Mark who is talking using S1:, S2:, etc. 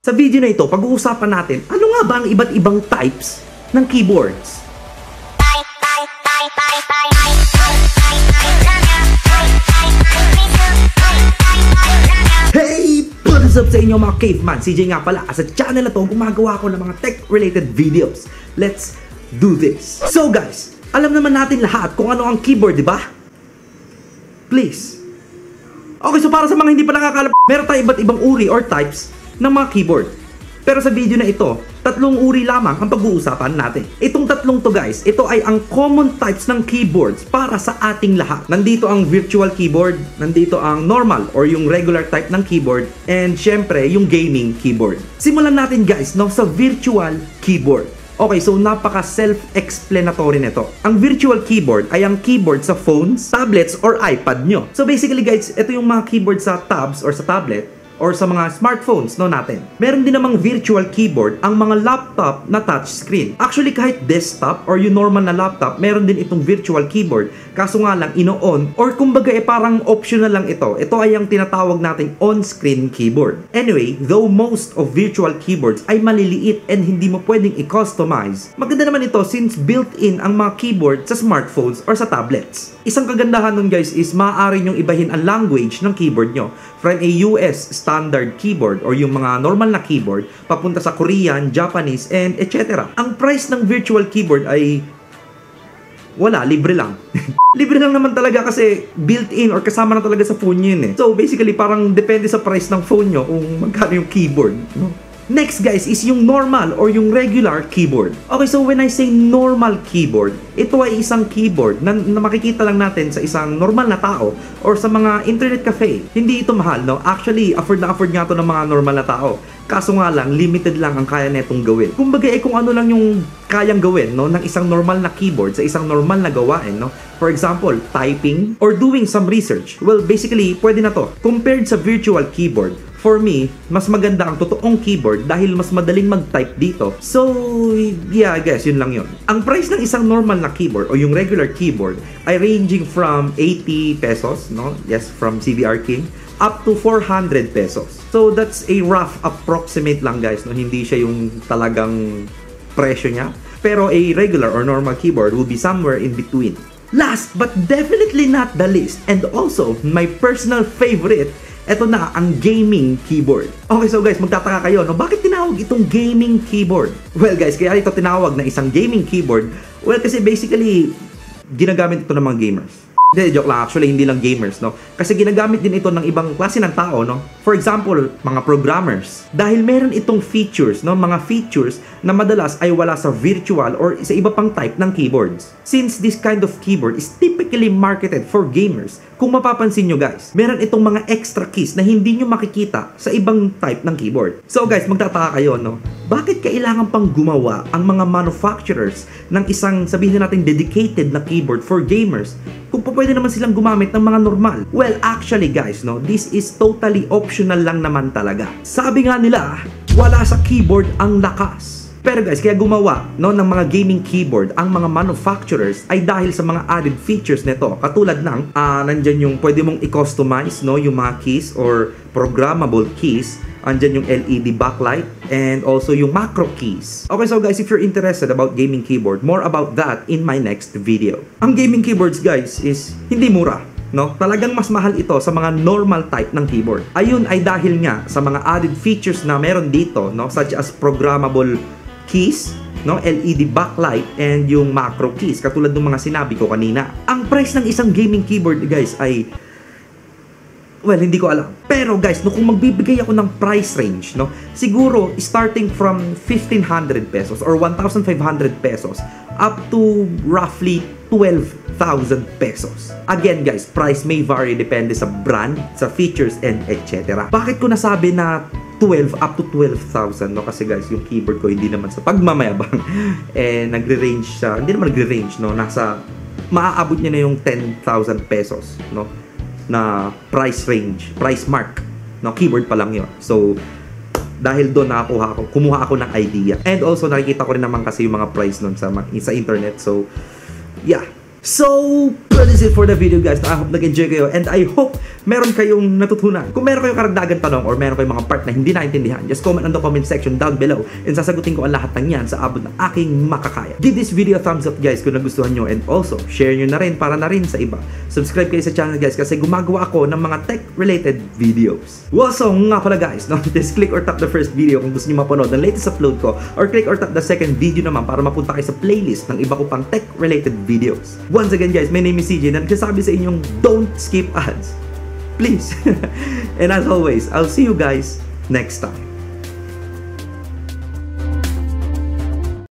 S1: Sa video na ito, pag-uusapan natin ano nga ba ang iba't ibang types ng keyboards. Hey! What's up sa inyo mga caveman? CJ nga pala. Sa channel na to, gumagawa ko ng mga tech-related videos. Let's do this. So guys, alam naman natin lahat kung ano ang keyboard, di ba? Please. Okay, so para sa mga hindi pa nakakalap, meron tayong iba't ibang uri or types ng mga keyboard. Pero sa video na ito, tatlong uri lamang ang pag-uusapan natin. Itong tatlong to guys, ito ay ang common types ng keyboards para sa ating lahat. Nandito ang virtual keyboard, nandito ang normal or yung regular type ng keyboard, and syempre yung gaming keyboard. Simulan natin guys no, sa virtual keyboard. Okay, so napaka self-explanatory nito. Ang virtual keyboard ay ang keyboard sa phones, tablets, or iPad nyo. So basically guys, ito yung mga keyboard sa tabs or sa tablet or sa mga smartphones no natin. Meron din namang virtual keyboard ang mga laptop na touchscreen. Actually kahit desktop or yung normal na laptop, meron din itong virtual keyboard. Kaso nga lang ino-on or kumbaga eh parang optional lang ito. Ito ay ang tinatawag nating on-screen keyboard. Anyway, though most of virtual keyboards ay maliliit and hindi mo pwedeng i-customize, maganda naman ito since built-in ang mga keyboard sa smartphones or sa tablets. Isang kagandahan nun guys is maaari nyong ibahin ang language ng keyboard nyo from a US standard keyboard or yung mga normal na keyboard papunta sa Korean, Japanese, and etc. Ang price ng virtual keyboard ay wala, libre lang. libre lang naman talaga kasi built-in or kasama na talaga sa phone yun eh. So basically parang depende sa price ng phone nyo kung magkano yung keyboard. No? Next guys is yung normal or yung regular keyboard. Okay, so when I say normal keyboard, ito ay isang keyboard na, na makikita lang natin sa isang normal na tao or sa mga internet cafe. Hindi ito mahal, no? Actually, afford na afford nga to ng mga normal na tao. Kaso nga lang, limited lang ang kaya netong gawin. Kumbaga, eh, kung ano lang yung kayang gawin, no, ng isang normal na keyboard sa isang normal na gawain, no? For example, typing or doing some research. Well, basically, pwede na to. Compared sa virtual keyboard, for me, mas maganda ang totoong keyboard dahil mas madaling mag-type dito. So, yeah, I guess yun lang yun. Ang price ng isang normal na keyboard o yung regular keyboard ay ranging from 80 pesos, no? Yes, from CBR King up to 400 pesos. So that's a rough approximate lang guys, no? Hindi siya yung talagang presyo niya. Pero a regular or normal keyboard will be somewhere in between. Last but definitely not the least, and also my personal favorite eto na ang gaming keyboard. Okay, so guys, magtataka kayo, no? Bakit tinawag itong gaming keyboard? Well guys, kaya ito tinawag na isang gaming keyboard. Well, kasi basically, ginagamit ito ng mga gamers. Hindi, joke lang. Actually, hindi lang gamers, no? Kasi ginagamit din ito ng ibang klase ng tao, no? For example, mga programmers. Dahil meron itong features, no? Mga features na madalas ay wala sa virtual or sa iba pang type ng keyboards. Since this kind of keyboard is typically marketed for gamers, kung mapapansin nyo guys, meron itong mga extra keys na hindi nyo makikita sa ibang type ng keyboard. So guys, magtataka kayo, no? Bakit kailangan pang gumawa ang mga manufacturers ng isang, sabihin natin, dedicated na keyboard for gamers kung pa pwede naman silang gumamit ng mga normal. Well, actually guys, no, this is totally optional lang naman talaga. Sabi nga nila, wala sa keyboard ang lakas. Pero guys, kaya gumawa no, ng mga gaming keyboard ang mga manufacturers ay dahil sa mga added features nito. Katulad ng, uh, nandyan yung pwede mong i-customize no, yung mga keys or programmable keys Andyan yung LED backlight and also yung macro keys. Okay, so guys, if you're interested about gaming keyboard, more about that in my next video. Ang gaming keyboards, guys, is hindi mura. No? Talagang mas mahal ito sa mga normal type ng keyboard. Ayun ay dahil nga sa mga added features na meron dito, no? such as programmable keys, no LED backlight and yung macro keys katulad ng mga sinabi ko kanina. Ang price ng isang gaming keyboard guys ay Well, hindi ko alam. Pero guys, no, kung magbibigay ako ng price range, no, siguro starting from 1,500 pesos or 1,500 pesos up to roughly 12,000 pesos. Again guys, price may vary depende sa brand, sa features, and etc. Bakit ko nasabi na 12 up to 12,000 no kasi guys yung keyboard ko hindi naman sa pagmamayabang eh nagre-range siya hindi naman nagre-range no nasa maaabot niya na yung 10,000 pesos no na price range, price mark. No, keyboard pa lang 'yon. So dahil doon nakakuha ako, kumuha ako ng idea. And also nakikita ko rin naman kasi yung mga price noon sa sa internet. So yeah. So That is it for the video guys. I hope nag-enjoy kayo and I hope meron kayong natutunan. Kung meron kayong karagdagan tanong or meron kayong mga part na hindi naintindihan, just comment on the comment section down below and sasagutin ko ang lahat ng yan sa abot ng aking makakaya. Give this video a thumbs up guys kung nagustuhan nyo and also share nyo na rin para na rin sa iba. Subscribe kayo sa channel guys kasi gumagawa ako ng mga tech related videos. Well, so nga pala guys, no? just click or tap the first video kung gusto nyo mapanood ng latest upload ko or click or tap the second video naman para mapunta kayo sa playlist ng iba ko pang tech related videos. Once again guys, my name is CJ na nagsasabi sa inyong don't skip ads. Please. and as always, I'll see you guys next time.